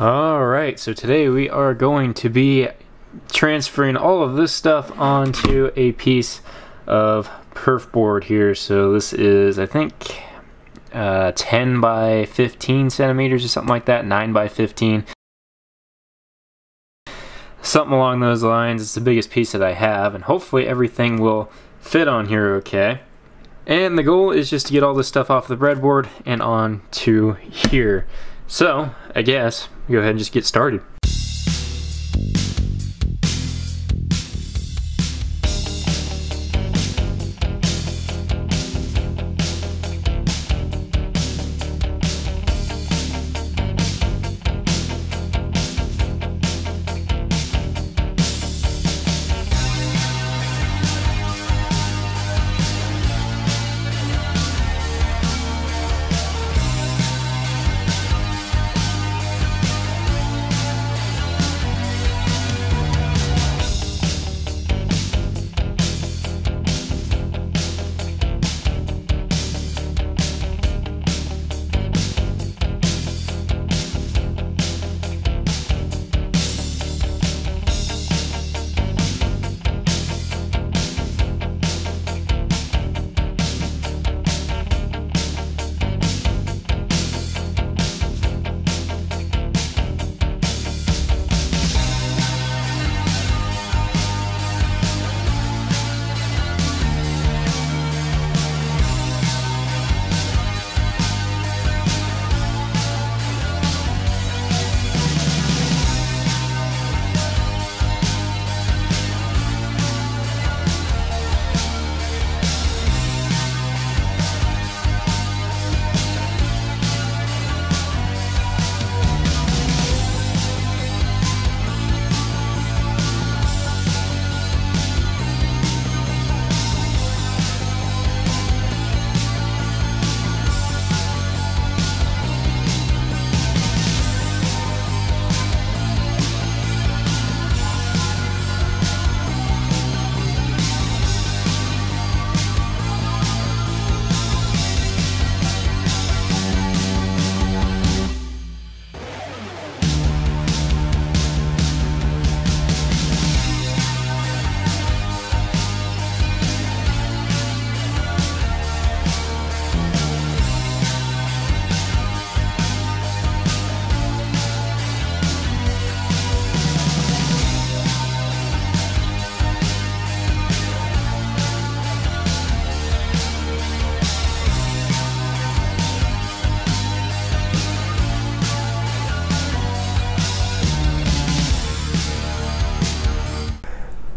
Alright, so today we are going to be transferring all of this stuff onto a piece of perf board here. So this is, I think, uh, 10 by 15 centimeters or something like that, 9 by 15. Something along those lines. It's the biggest piece that I have, and hopefully everything will fit on here okay. And the goal is just to get all this stuff off the breadboard and on to here. So, I guess, go ahead and just get started.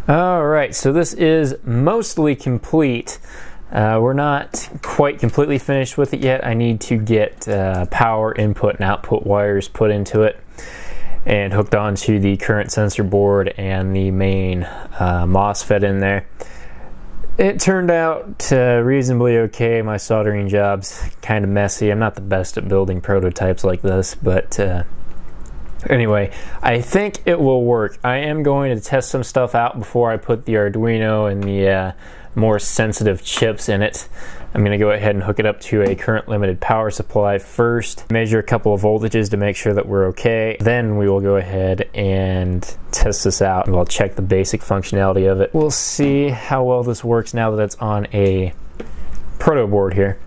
All right, so this is mostly complete. Uh, we're not quite completely finished with it yet. I need to get uh, power input and output wires put into it and hooked onto the current sensor board and the main uh, MOSFET in there. It turned out uh, reasonably okay. My soldering job's kind of messy. I'm not the best at building prototypes like this, but uh, Anyway, I think it will work. I am going to test some stuff out before I put the Arduino and the uh, more sensitive chips in it. I'm going to go ahead and hook it up to a current limited power supply first, measure a couple of voltages to make sure that we're okay. Then we will go ahead and test this out and we'll check the basic functionality of it. We'll see how well this works now that it's on a proto board here.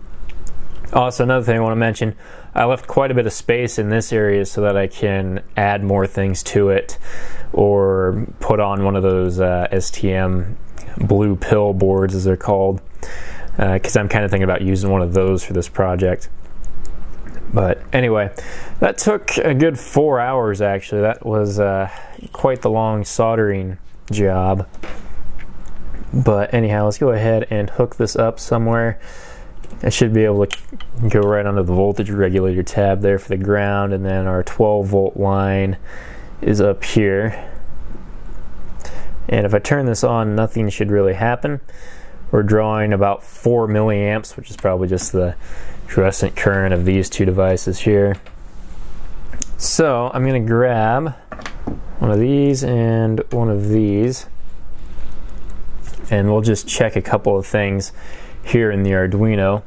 Also, another thing I want to mention, I left quite a bit of space in this area so that I can add more things to it or put on one of those uh, STM blue pill boards as they're called because uh, I'm kind of thinking about using one of those for this project. But anyway, that took a good four hours actually. That was uh, quite the long soldering job. But anyhow, let's go ahead and hook this up somewhere. I should be able to go right under the voltage regulator tab there for the ground and then our 12 volt line is up here. And if I turn this on nothing should really happen. We're drawing about 4 milliamps which is probably just the quiescent current of these two devices here. So I'm gonna grab one of these and one of these and we'll just check a couple of things here in the Arduino.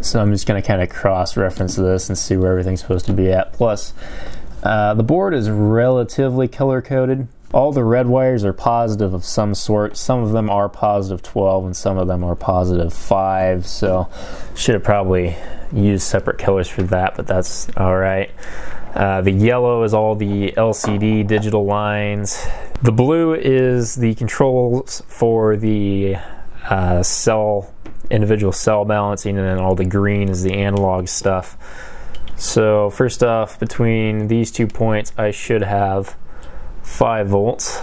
So I'm just going to kind of cross-reference this and see where everything's supposed to be at. Plus, uh, the board is relatively color-coded. All the red wires are positive of some sort. Some of them are positive 12 and some of them are positive 5. So should have probably used separate colors for that, but that's all right. Uh, the yellow is all the LCD digital lines. The blue is the controls for the uh, cell, individual cell balancing, and then all the green is the analog stuff. So first off, between these two points, I should have 5 volts.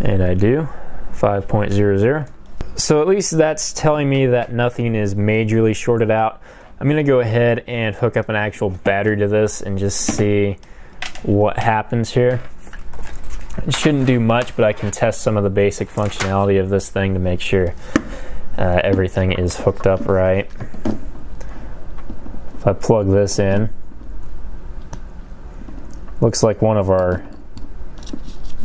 And I do, 5.00. So at least that's telling me that nothing is majorly shorted out. I'm gonna go ahead and hook up an actual battery to this and just see what happens here. It shouldn't do much, but I can test some of the basic functionality of this thing to make sure uh, everything is hooked up right. If I plug this in, looks like one of our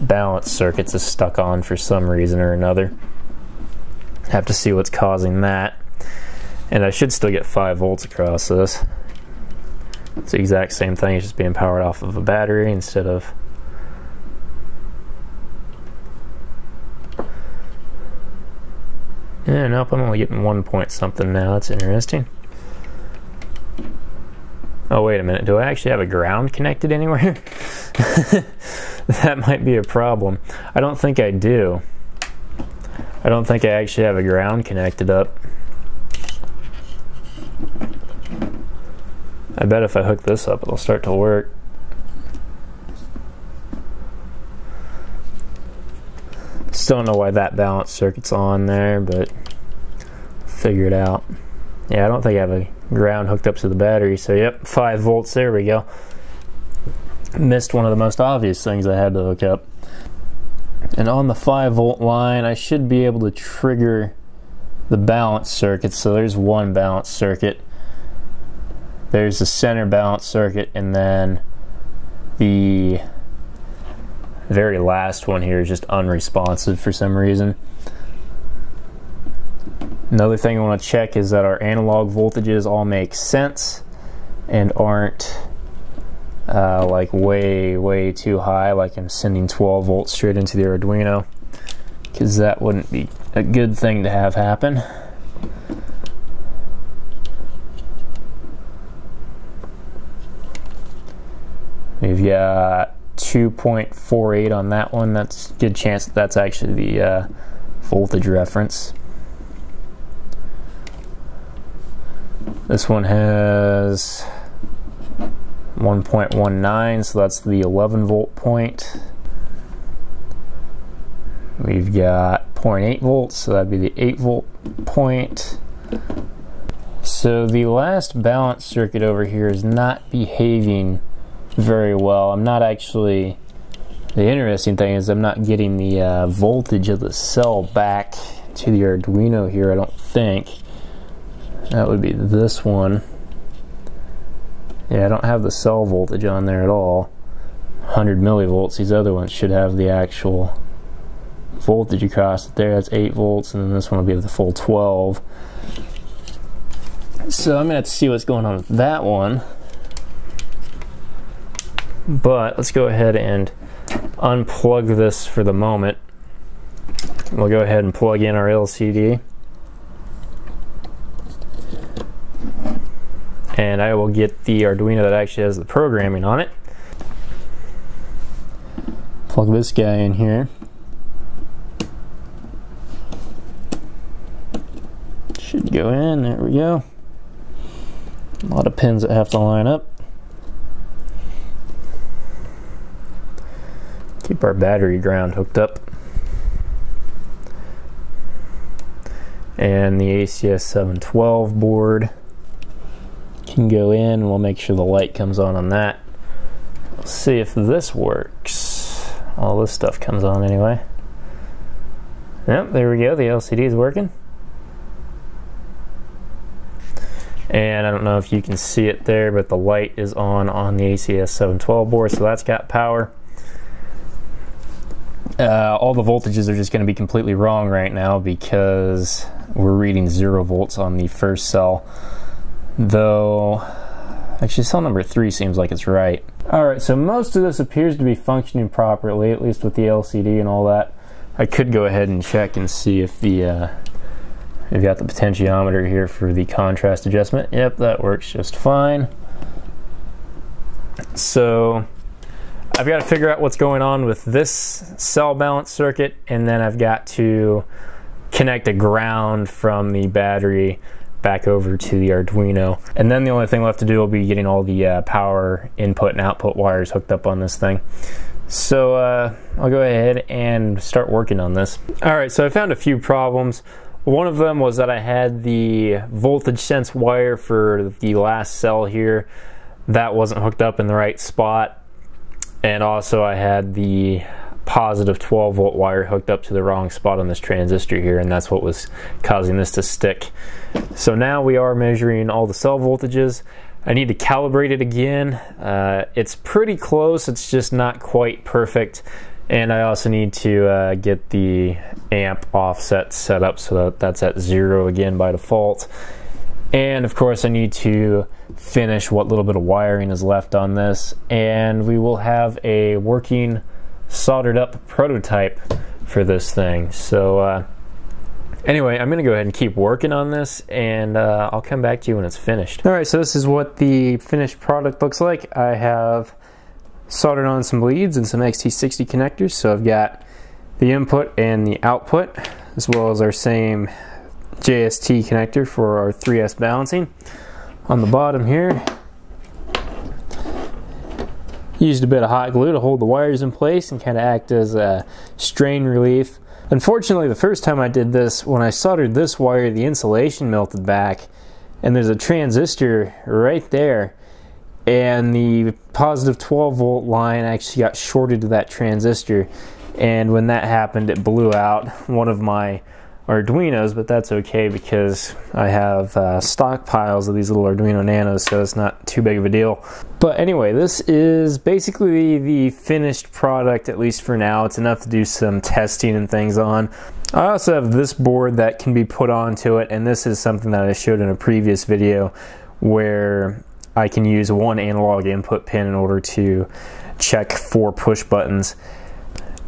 balance circuits is stuck on for some reason or another. Have to see what's causing that. And I should still get 5 volts across this. It's the exact same thing, it's just being powered off of a battery instead of Yeah, nope, I'm only getting one point something now. That's interesting. Oh, wait a minute. Do I actually have a ground connected anywhere? that might be a problem. I don't think I do. I don't think I actually have a ground connected up. I bet if I hook this up, it'll start to work. Still don't know why that balance circuit's on there, but figure it out. Yeah, I don't think I have a ground hooked up to the battery, so yep, 5 volts, there we go. Missed one of the most obvious things I had to hook up. And on the 5 volt line, I should be able to trigger the balance circuit. So there's one balance circuit. There's the center balance circuit, and then the very last one here is just unresponsive for some reason. Another thing I want to check is that our analog voltages all make sense and aren't uh, like way, way too high, like I'm sending 12 volts straight into the Arduino, because that wouldn't be a good thing to have happen. Got 2.48 on that one. That's good chance that that's actually the uh, voltage reference. This one has 1.19, so that's the 11 volt point. We've got 0.8 volts, so that'd be the 8 volt point. So the last balance circuit over here is not behaving very well. I'm not actually, the interesting thing is I'm not getting the uh, voltage of the cell back to the Arduino here, I don't think. That would be this one. Yeah, I don't have the cell voltage on there at all. 100 millivolts. These other ones should have the actual voltage across it there. That's 8 volts, and then this one will be the full 12. So I'm going to have to see what's going on with that one. But let's go ahead and unplug this for the moment. We'll go ahead and plug in our LCD. And I will get the Arduino that actually has the programming on it. Plug this guy in here. Should go in, there we go. A lot of pins that have to line up. Keep our battery ground hooked up. And the ACS 712 board can go in. We'll make sure the light comes on on that. Let's see if this works. All this stuff comes on anyway. Yep, there we go. The LCD is working. And I don't know if you can see it there, but the light is on on the ACS 712 board, so that's got power. Uh, all the voltages are just going to be completely wrong right now because we're reading zero volts on the first cell. Though, actually, cell number three seems like it's right. All right, so most of this appears to be functioning properly, at least with the LCD and all that. I could go ahead and check and see if the uh, I've got the potentiometer here for the contrast adjustment. Yep, that works just fine. So I've got to figure out what's going on with this cell balance circuit, and then I've got to connect a ground from the battery back over to the Arduino. And then the only thing left to do will be getting all the uh, power input and output wires hooked up on this thing. So uh, I'll go ahead and start working on this. All right, so I found a few problems. One of them was that I had the voltage sense wire for the last cell here that wasn't hooked up in the right spot and also I had the positive 12 volt wire hooked up to the wrong spot on this transistor here and that's what was causing this to stick. So now we are measuring all the cell voltages. I need to calibrate it again. Uh, it's pretty close, it's just not quite perfect. And I also need to uh, get the amp offset set up so that that's at zero again by default. And of course I need to finish what little bit of wiring is left on this and we will have a working soldered up prototype for this thing. So uh, anyway, I'm gonna go ahead and keep working on this and uh, I'll come back to you when it's finished. All right, so this is what the finished product looks like. I have soldered on some leads and some XT60 connectors. So I've got the input and the output as well as our same JST connector for our 3S balancing. On the bottom here, used a bit of hot glue to hold the wires in place and kind of act as a strain relief. Unfortunately, the first time I did this, when I soldered this wire, the insulation melted back and there's a transistor right there and the positive 12 volt line actually got shorted to that transistor and when that happened it blew out one of my Arduinos, but that's okay because I have uh, stockpiles of these little Arduino Nanos, so it's not too big of a deal. But anyway, this is basically the finished product, at least for now. It's enough to do some testing and things on. I also have this board that can be put onto it, and this is something that I showed in a previous video where I can use one analog input pin in order to check four push buttons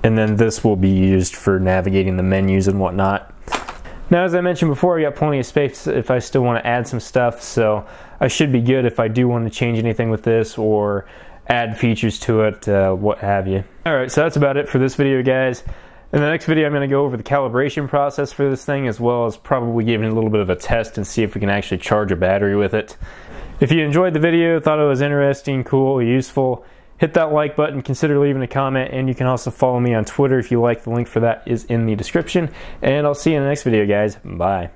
and then this will be used for navigating the menus and whatnot. Now, as I mentioned before, I got plenty of space if I still want to add some stuff, so I should be good if I do want to change anything with this or add features to it, uh, what have you. Alright, so that's about it for this video, guys. In the next video, I'm going to go over the calibration process for this thing, as well as probably giving it a little bit of a test and see if we can actually charge a battery with it. If you enjoyed the video, thought it was interesting, cool, useful, hit that like button, consider leaving a comment, and you can also follow me on Twitter if you like. The link for that is in the description. And I'll see you in the next video, guys. Bye.